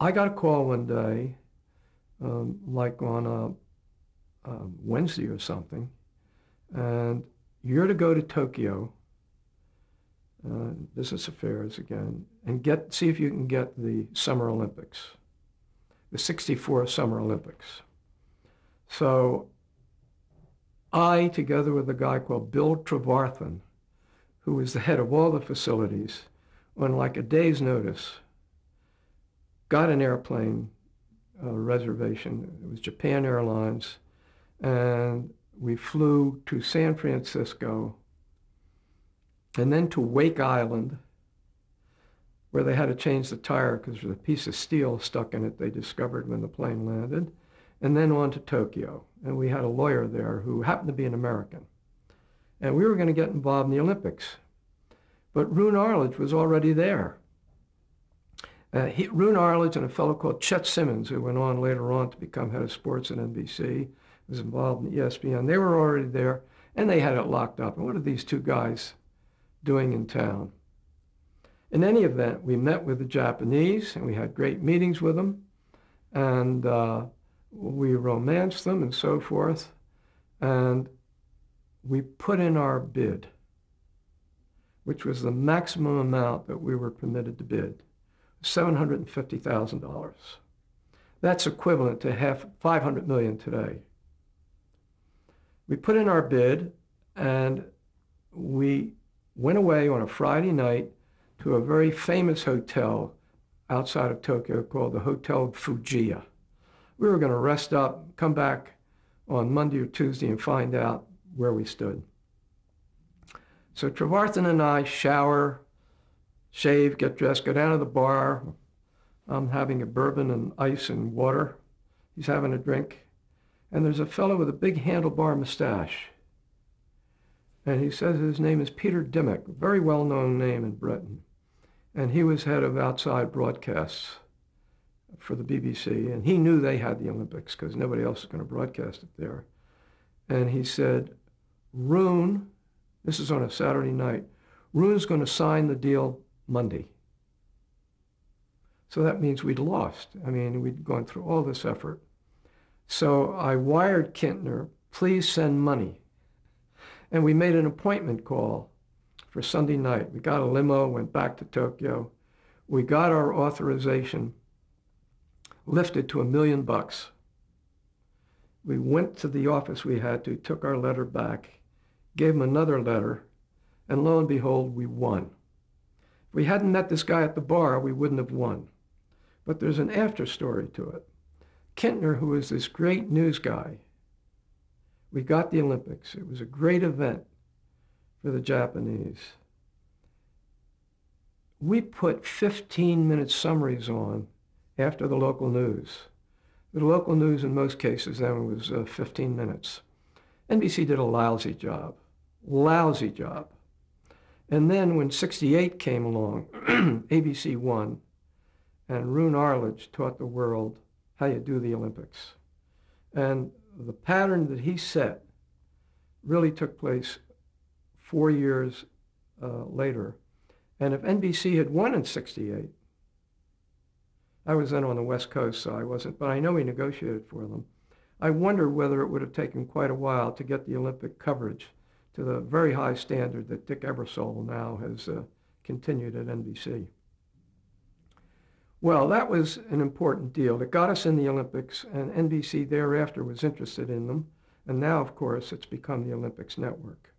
I got a call one day, um, like on a, a Wednesday or something, and you're to go to Tokyo, uh, business affairs again, and get see if you can get the Summer Olympics, the 64 Summer Olympics. So I, together with a guy called Bill Trevarthen, who was the head of all the facilities, on like a day's notice, got an airplane uh, reservation. It was Japan Airlines, and we flew to San Francisco and then to Wake Island, where they had to change the tire because there's a piece of steel stuck in it they discovered when the plane landed, and then on to Tokyo. And we had a lawyer there who happened to be an American. And we were going to get involved in the Olympics. But Roone Arledge was already there. Uh, he, Roone Arledge and a fellow called Chet Simmons, who went on later on to become head of sports at NBC, was involved in ESPN. They were already there, and they had it locked up. And what are these two guys doing in town? In any event, we met with the Japanese, and we had great meetings with them, and uh, we romanced them and so forth, and we put in our bid, which was the maximum amount that we were permitted to bid. $750,000. That's equivalent to half 500 million today. We put in our bid and we went away on a Friday night to a very famous hotel outside of Tokyo called the Hotel Fujiya. We were going to rest up, come back on Monday or Tuesday and find out where we stood. So Trevarthen and I shower, shave, get dressed, go down to the bar. I'm having a bourbon and ice and water. He's having a drink. And there's a fellow with a big handlebar mustache. And he says his name is Peter Dimmock, a very well-known name in Britain. And he was head of outside broadcasts for the BBC. And he knew they had the Olympics because nobody else was going to broadcast it there. And he said, Roone, this is on a Saturday night, Roone's going to sign the deal Monday. So that means we'd lost. I mean, we'd gone through all this effort. So I wired Kintner, please send money. And we made an appointment call for Sunday night. We got a limo, went back to Tokyo. We got our authorization lifted to a million bucks. We went to the office we had to, took our letter back, gave them another letter, and lo and behold, we won. If we hadn't met this guy at the bar, we wouldn't have won. But there's an after story to it. Kintner, who was this great news guy, we got the Olympics. It was a great event for the Japanese. We put 15 minute summaries on after the local news. The local news in most cases then was uh, 15 minutes. NBC did a lousy job, lousy job. And then when 68 came along, ABC won, and Roone Arledge taught the world how you do the Olympics. And the pattern that he set really took place four years uh, later. And if NBC had won in 68, I was then on the West Coast, so I wasn't, but I know he negotiated for them. I wonder whether it would have taken quite a while to get the Olympic coverage to the very high standard that Dick Ebersol now has uh, continued at NBC. Well, that was an important deal. It got us in the Olympics, and NBC thereafter was interested in them. And now, of course, it's become the Olympics Network.